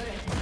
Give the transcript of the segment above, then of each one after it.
turret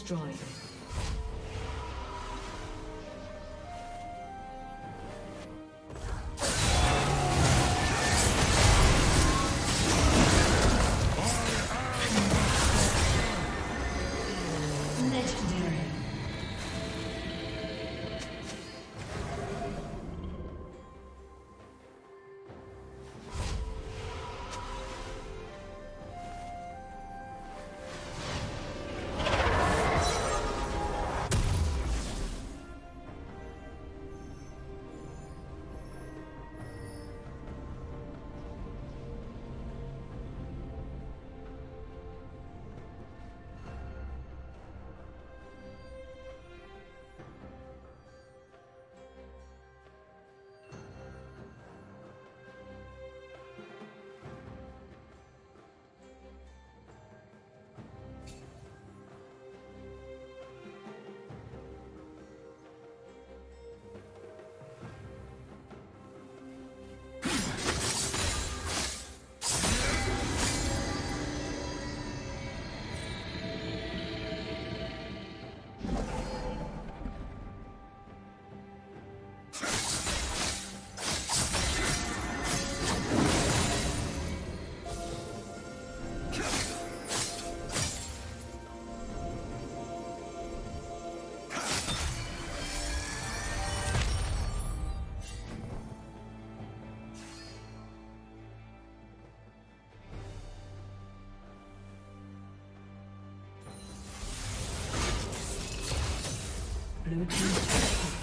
destroyed.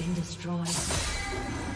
Been destroyed.